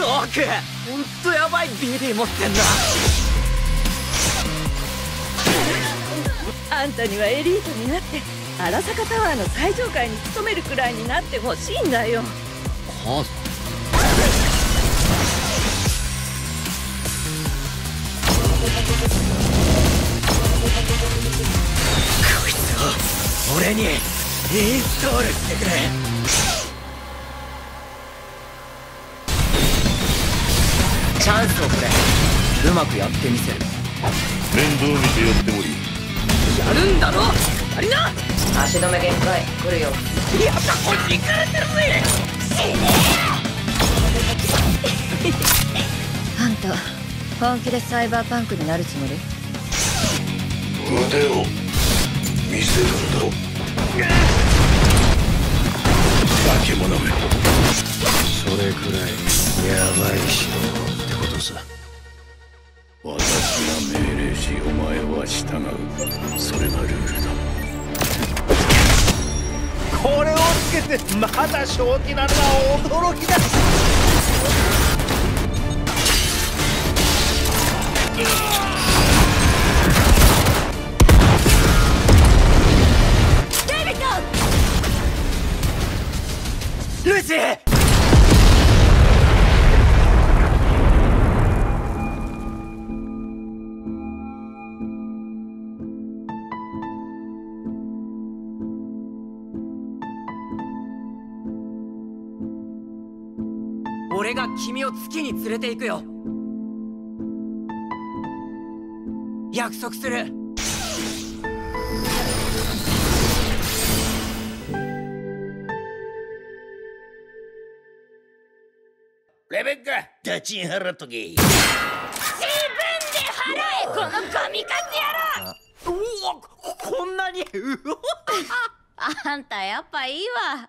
クほんとヤバい。BD 持ってんな。あんたにはエリートになって荒坂タワーの最上階に勤めるくらいになってほしいんだよ。はこいつを俺にインストールしてくれチャンスをくれ。うまくやってみせる。面倒見てやってもいい。やるんだろ？やりな！足止め限界。来るよ。やっぱこっち行かれてるぜ！あんた本気でサイバーパンクになるつもり？腕を見せるんだろ。化け物め。それくらいヤバいしってことさ私が命令しお前は従う。それがルールだ。これをつけてまだ正気なのは驚きだ。ルーシー俺が君を月に連れて行くよ。約束する。レベッカ。立ちん払っとけ。この神数野郎。うわこんなに。あんたやっぱいいわ